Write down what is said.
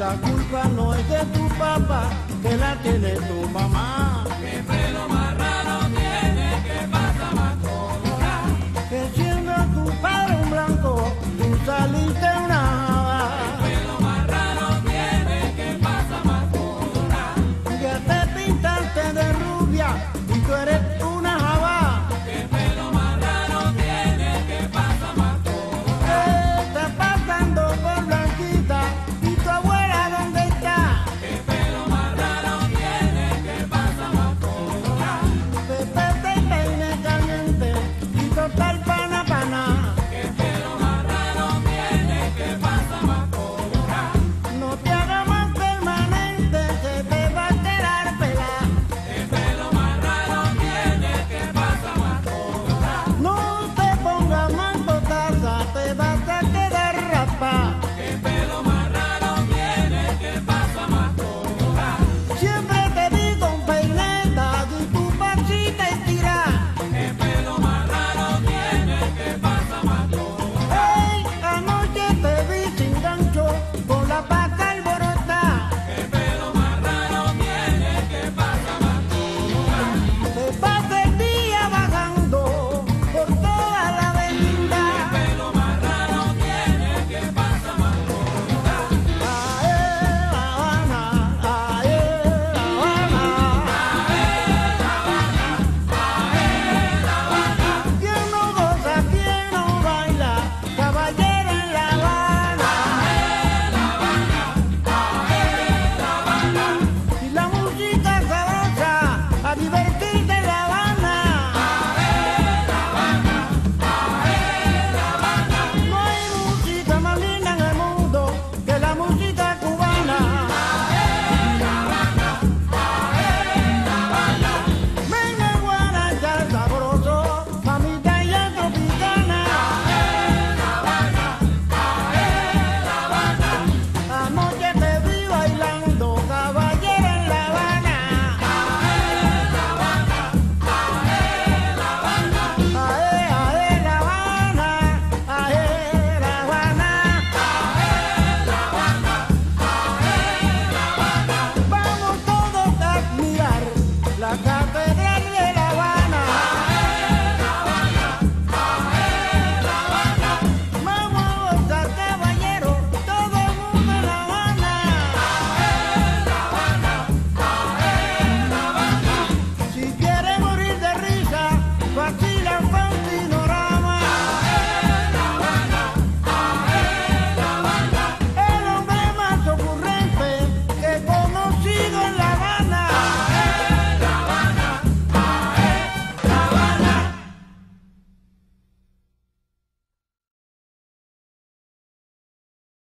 La culpa no es de tu papá, que la tiene tu mamá. Que pelo más raro tiene, que pasa más colorado. Que siendo tu padre un blanco, tú saliste una Que pelo más raro tiene, que pasa más. Ya te pintaste de rubia y tú eres una devagar.